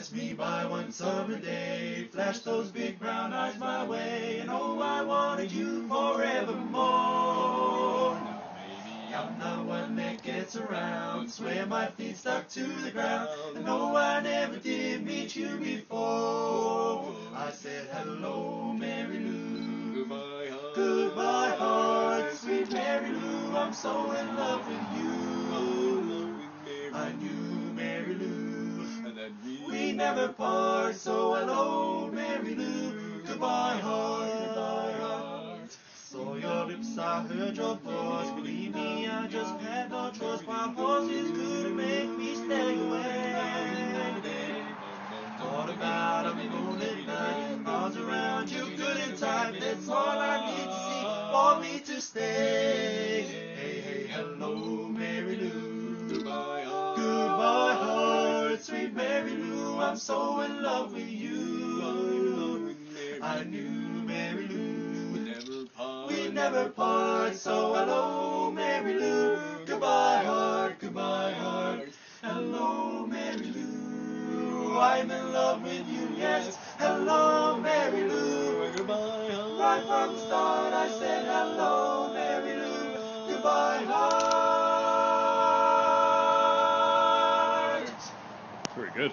passed me by one summer day, flashed those big brown eyes my way, and oh, I wanted you forevermore. Maybe I'm the one that gets around, swear my feet stuck to the ground, and no, I never did meet you before. I said hello, Mary Lou. Goodbye, heart. Goodbye, heart, sweet Mary Lou. I'm so in love with you. Never part, so hello, Mary Lou. Goodbye, heart, goodbye, heart. So your lips, I heard your voice. Believe me, I just had no choice. My horses couldn't make me stay away. Thought about a moonlit night, arms around you, good and tight. That's all I need to see for me to stay. Hey, hey, hello, I'm so in love with you. I knew Mary Lou. Never part. We never part, so hello, Mary Lou. Goodbye, heart, goodbye, heart. Hello, Mary Lou. I'm in love with you, yes. Hello, Mary Lou. Goodbye, heart. Right from the start, I said hello, Mary Lou. Goodbye, heart. Very good.